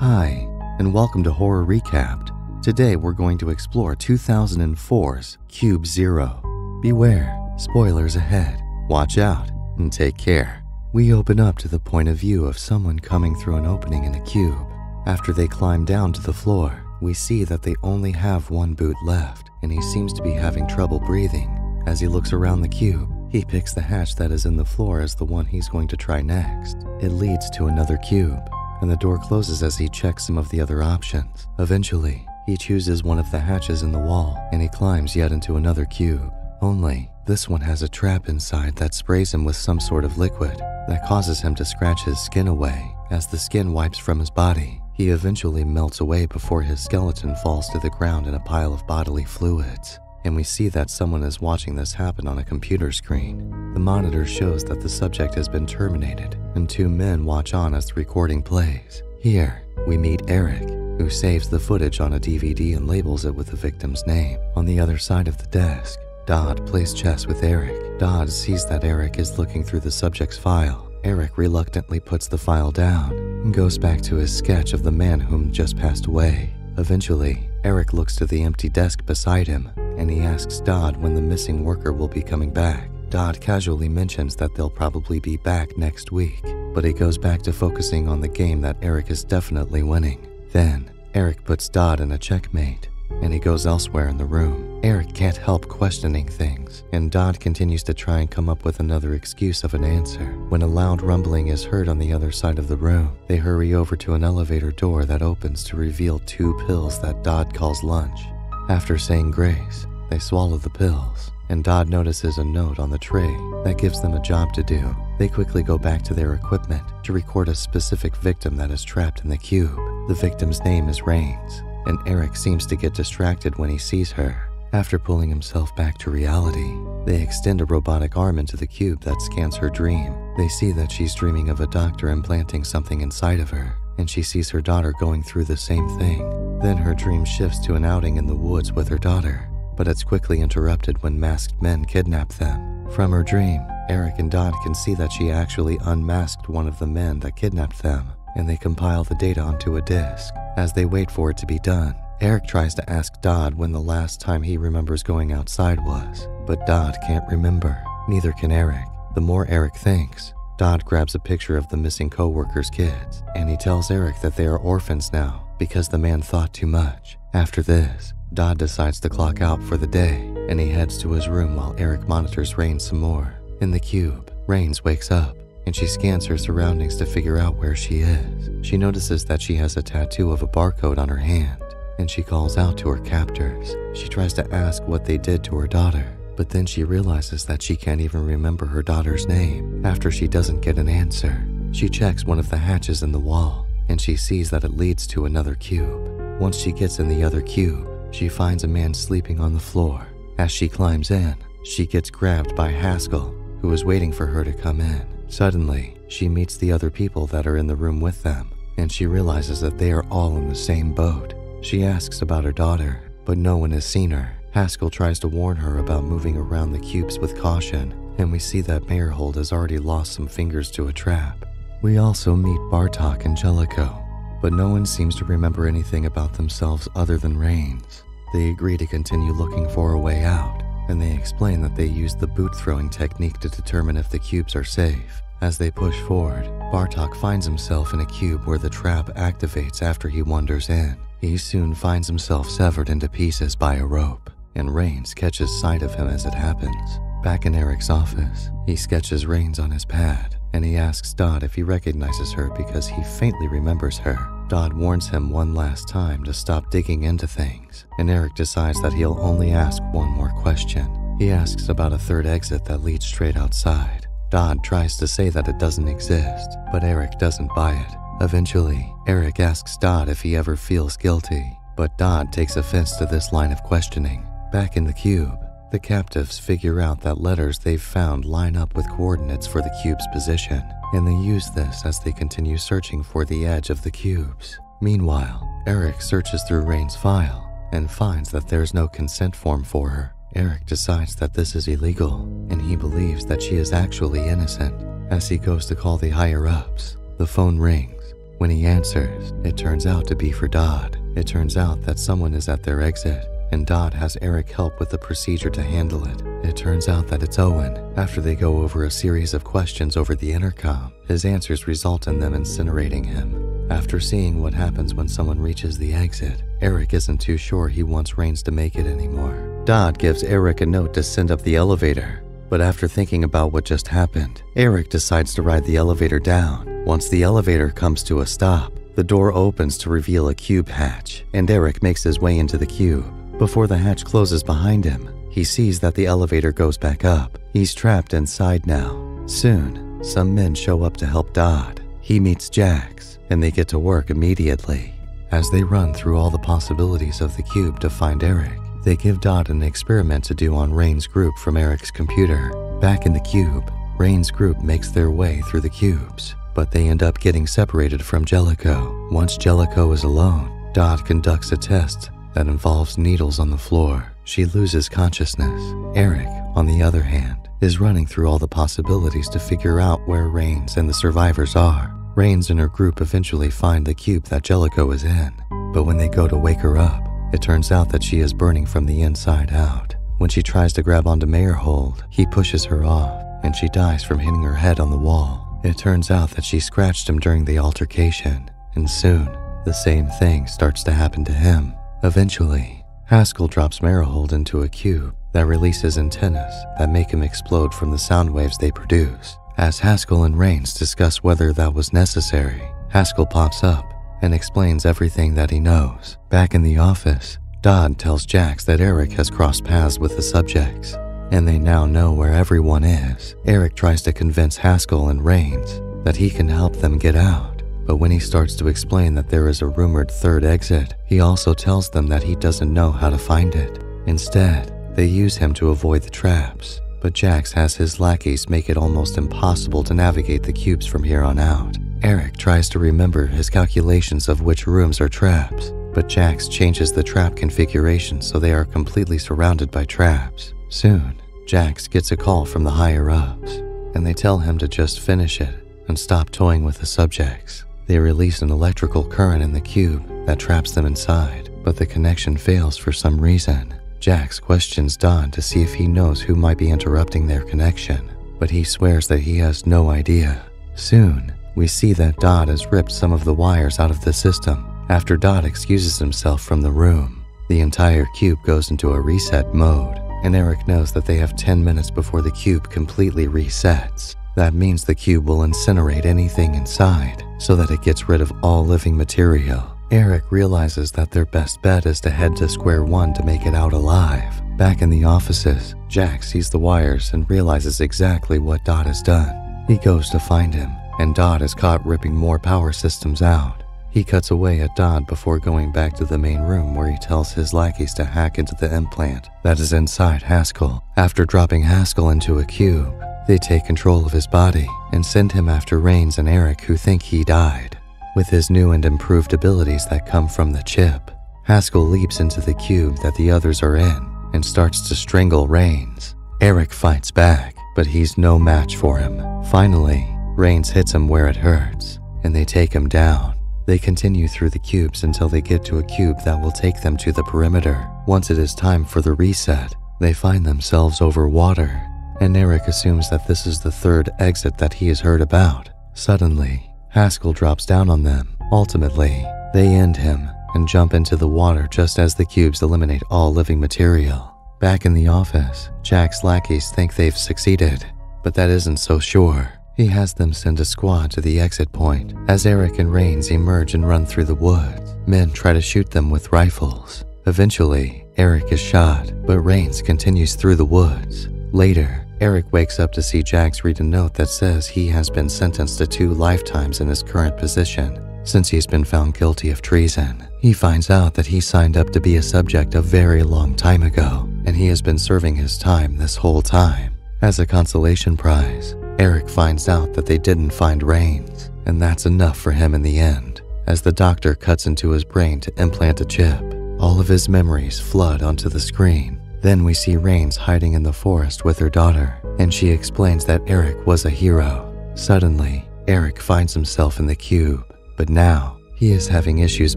Hi, and welcome to Horror Recapped. Today we're going to explore 2004's Cube Zero. Beware, spoilers ahead. Watch out and take care. We open up to the point of view of someone coming through an opening in a cube. After they climb down to the floor, we see that they only have one boot left, and he seems to be having trouble breathing. As he looks around the cube, he picks the hatch that is in the floor as the one he's going to try next. It leads to another cube, and the door closes as he checks some of the other options. Eventually, he chooses one of the hatches in the wall and he climbs yet into another cube. Only, this one has a trap inside that sprays him with some sort of liquid that causes him to scratch his skin away. As the skin wipes from his body, he eventually melts away before his skeleton falls to the ground in a pile of bodily fluids. And we see that someone is watching this happen on a computer screen. The monitor shows that the subject has been terminated, and two men watch on as the recording plays. Here, we meet Eric, who saves the footage on a DVD and labels it with the victim's name. On the other side of the desk, Dodd plays chess with Eric. Dodd sees that Eric is looking through the subject's file. Eric reluctantly puts the file down and goes back to his sketch of the man whom just passed away. Eventually, Eric looks to the empty desk beside him and he asks Dodd when the missing worker will be coming back. Dodd casually mentions that they'll probably be back next week, but he goes back to focusing on the game that Eric is definitely winning. Then, Eric puts Dodd in a checkmate, and he goes elsewhere in the room. Eric can't help questioning things, and Dodd continues to try and come up with another excuse of an answer. When a loud rumbling is heard on the other side of the room, they hurry over to an elevator door that opens to reveal two pills that Dodd calls lunch. After saying grace, they swallow the pills, and Dodd notices a note on the tray that gives them a job to do. They quickly go back to their equipment to record a specific victim that is trapped in the cube. The victim's name is Rains, and Eric seems to get distracted when he sees her. After pulling himself back to reality, they extend a robotic arm into the cube that scans her dream. They see that she's dreaming of a doctor implanting something inside of her, and she sees her daughter going through the same thing. Then her dream shifts to an outing in the woods with her daughter, but it's quickly interrupted when masked men kidnap them. From her dream, Eric and Dodd can see that she actually unmasked one of the men that kidnapped them, and they compile the data onto a disk. As they wait for it to be done, Eric tries to ask Dodd when the last time he remembers going outside was, but Dodd can't remember. Neither can Eric. The more Eric thinks, Dodd grabs a picture of the missing co-worker's kids, and he tells Eric that they are orphans now because the man thought too much. After this, Dodd decides to clock out for the day, and he heads to his room while Eric monitors Rains some more. In the cube, Rains wakes up, and she scans her surroundings to figure out where she is. She notices that she has a tattoo of a barcode on her hand, and she calls out to her captors. She tries to ask what they did to her daughter, but then she realizes that she can't even remember her daughter's name. After she doesn't get an answer, she checks one of the hatches in the wall and she sees that it leads to another cube. Once she gets in the other cube, she finds a man sleeping on the floor. As she climbs in, she gets grabbed by Haskell, who is waiting for her to come in. Suddenly, she meets the other people that are in the room with them, and she realizes that they are all in the same boat. She asks about her daughter, but no one has seen her. Haskell tries to warn her about moving around the cubes with caution, and we see that Meyerhold has already lost some fingers to a trap. We also meet Bartok and Jellicoe, but no one seems to remember anything about themselves other than Rains. They agree to continue looking for a way out, and they explain that they use the boot throwing technique to determine if the cubes are safe. As they push forward, Bartok finds himself in a cube where the trap activates after he wanders in. He soon finds himself severed into pieces by a rope and Rains catches sight of him as it happens. Back in Eric's office, he sketches Rains on his pad, and he asks Dodd if he recognizes her because he faintly remembers her. Dodd warns him one last time to stop digging into things, and Eric decides that he'll only ask one more question. He asks about a third exit that leads straight outside. Dodd tries to say that it doesn't exist, but Eric doesn't buy it. Eventually, Eric asks Dodd if he ever feels guilty, but Dodd takes offense to this line of questioning. Back in the cube, the captives figure out that letters they've found line up with coordinates for the cube's position, and they use this as they continue searching for the edge of the cubes. Meanwhile, Eric searches through Rain's file and finds that there's no consent form for her. Eric decides that this is illegal, and he believes that she is actually innocent. As he goes to call the higher ups, the phone rings, When he answers, it turns out to be for Dodd. It turns out that someone is at their exit, and Dodd has Eric help with the procedure to handle it. It turns out that it's Owen. After they go over a series of questions over the intercom, his answers result in them incinerating him. After seeing what happens when someone reaches the exit, Eric isn't too sure he wants Rains to make it anymore. Dodd gives Eric a note to send up the elevator, but after thinking about what just happened, Eric decides to ride the elevator down. Once the elevator comes to a stop, the door opens to reveal a cube hatch, and Eric makes his way into the cube. Before the hatch closes behind him, he sees that the elevator goes back up. He's trapped inside now. Soon, some men show up to help Dodd. He meets Jax, and they get to work immediately. As they run through all the possibilities of the cube to find Eric, they give Dodd an experiment to do on Rain's group from Eric's computer. Back in the cube, Rain's group makes their way through the cubes, but they end up getting separated from Jellicoe. Once Jellicoe is alone, Dodd conducts a test that involves needles on the floor. She loses consciousness. Eric, on the other hand, is running through all the possibilities to figure out where Rains and the survivors are. Rains and her group eventually find the cube that Jellicoe is in, but when they go to wake her up, it turns out that she is burning from the inside out. When she tries to grab onto Meyerhold, he pushes her off, and she dies from hitting her head on the wall. It turns out that she scratched him during the altercation, and soon, the same thing starts to happen to him. Eventually, Haskell drops Meyerhold into a cube that releases antennas that make him explode from the sound waves they produce. As Haskell and Rains discuss whether that was necessary, Haskell pops up and explains everything that he knows. Back in the office, Dodd tells Jax that Eric has crossed paths with the subjects, and they now know where everyone is. Eric tries to convince Haskell and Rains that he can help them get out, but when he starts to explain that there is a rumored third exit, he also tells them that he doesn't know how to find it. Instead, they use him to avoid the traps, but Jax has his lackeys make it almost impossible to navigate the cubes from here on out. Eric tries to remember his calculations of which rooms are traps, but Jax changes the trap configuration so they are completely surrounded by traps. Soon, Jax gets a call from the higher ups, and they tell him to just finish it and stop toying with the subjects. They release an electrical current in the cube that traps them inside, but the connection fails for some reason. Jax questions Don to see if he knows who might be interrupting their connection, but he swears that he has no idea. Soon, we see that Dodd has ripped some of the wires out of the system. After Dodd excuses himself from the room, the entire cube goes into a reset mode, and Eric knows that they have 10 minutes before the cube completely resets. That means the cube will incinerate anything inside so that it gets rid of all living material. Eric realizes that their best bet is to head to square one to make it out alive. Back in the offices, Jax sees the wires and realizes exactly what Dodd has done. He goes to find him and Dodd is caught ripping more power systems out. He cuts away at Dodd before going back to the main room where he tells his lackeys to hack into the implant that is inside Haskell. After dropping Haskell into a cube, they take control of his body and send him after Rains and Eric, who think he died. With his new and improved abilities that come from the chip, Haskell leaps into the cube that the others are in and starts to strangle Rains. Eric fights back, but he's no match for him. Finally, Rains hits him where it hurts, and they take him down. They continue through the cubes until they get to a cube that will take them to the perimeter. Once it is time for the reset, they find themselves over water, and Eric assumes that this is the third exit that he has heard about. Suddenly, Haskell drops down on them. Ultimately, they end him and jump into the water just as the cubes eliminate all living material. Back in the office, Jack's lackeys think they've succeeded, but that isn't so sure. He has them send a squad to the exit point. As Eric and Rains emerge and run through the woods, men try to shoot them with rifles. Eventually, Eric is shot, but Rains continues through the woods. Later, Eric wakes up to see Jax read a note that says he has been sentenced to two lifetimes in his current position since he's been found guilty of treason. He finds out that he signed up to be a subject a very long time ago, and he has been serving his time this whole time. As a consolation prize, Eric finds out that they didn't find Rains, and that's enough for him in the end. As the doctor cuts into his brain to implant a chip, all of his memories flood onto the screen. Then we see Rains hiding in the forest with her daughter, and she explains that Eric was a hero. Suddenly, Eric finds himself in the cube. but now he is having issues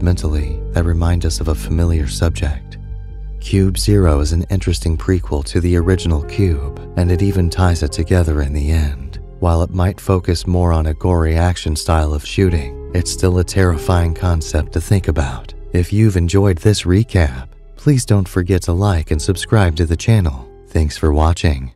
mentally that remind us of a familiar subject. Cube Zero is an interesting prequel to the original Cube, and it even ties it together in the end. While it might focus more on a gory action style of shooting, it's still a terrifying concept to think about. If you've enjoyed this recap, please don't forget to like and subscribe to the channel. Thanks for watching.